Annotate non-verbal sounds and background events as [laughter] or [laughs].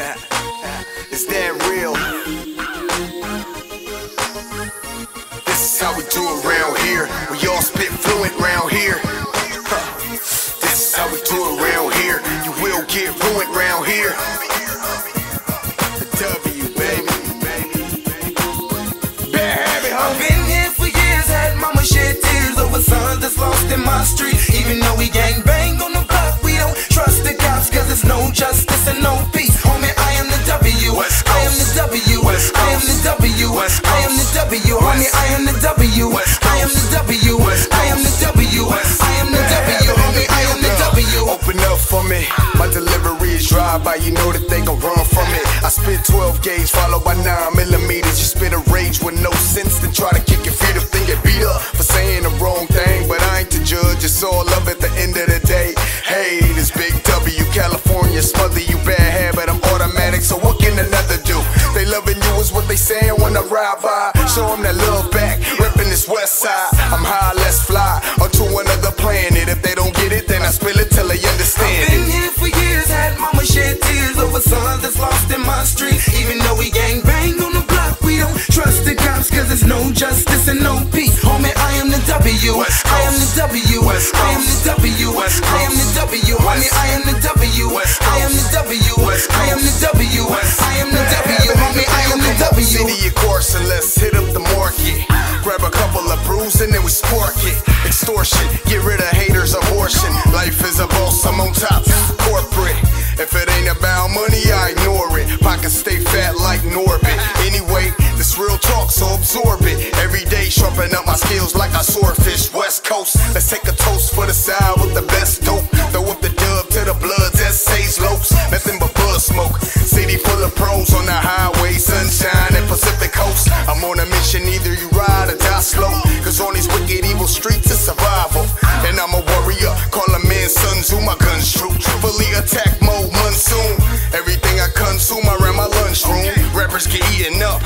[laughs] Is that real? This is how we do it around here. We all spit fluent round here. Huh. This is how we do it around here. You will get ruined round here. Me. My delivery is drive by, you know that they gon' run from it. I spit 12 gauge, followed by 9 millimeters. You spit a rage with no sense, then try to kick your feet up, then get beat up for saying the wrong thing. But I ain't the judge, it's all love at the end of the day. Hey, this big W, California, smother you bad habit. I'm automatic, so what can another do? They loving you is what they saying when I ride by. Show them that love back, reppin' this west side. I'm high, let's fly or to another planet. I am the. W. West I am the. W. West I am the. W. Homie, West- I am the W. West I am the. W. West I am the. W. West- I am the W. Homie, I am the W. City of course, and let's hit up the market. Grab a couple of brews and then we spark it. Extortion, get rid of haters, abortion. Life is a boss, I'm on top. Corporate. If it ain't about money, I ignore it. Pockets stay fat like Norbit. Anyway, this real talk, so absorb it. Every day, sharpen up my skills like a swordfish. West the side with the best dope. Throw up the dub to the bloods, essays, lopes. Nothing but buzz smoke. City full of pros on the highway, sunshine and Pacific coast. I'm on a mission, either you ride or die slow. Cause on these wicked, evil streets, it's survival. And I'm a warrior, call a man Sun Tzu, my guns true. Fully attack mode, monsoon. Everything I consume, ran my lunchroom. Rappers get eaten up,